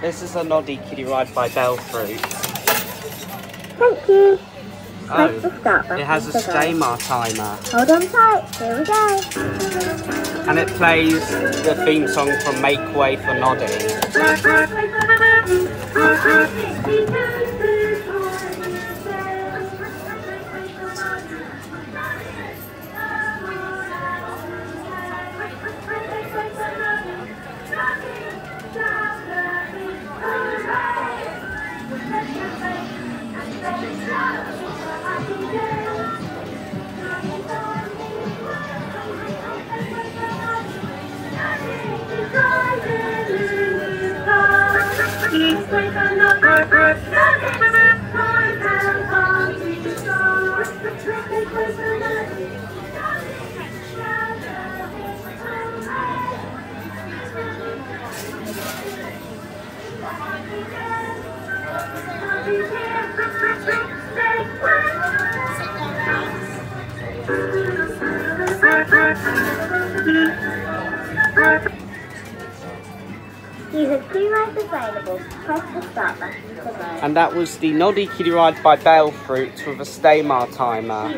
This is a Noddy kiddie ride by Bellfruit. Thank you. Oh, it has a. Stamar timer. Hold on tight. Here we go. And it plays the theme song from Make Way for Noddy. You have two rides available. Press the start button to go. And that was the Noddy kiddie ride by Bellfruit with a Stamar timer.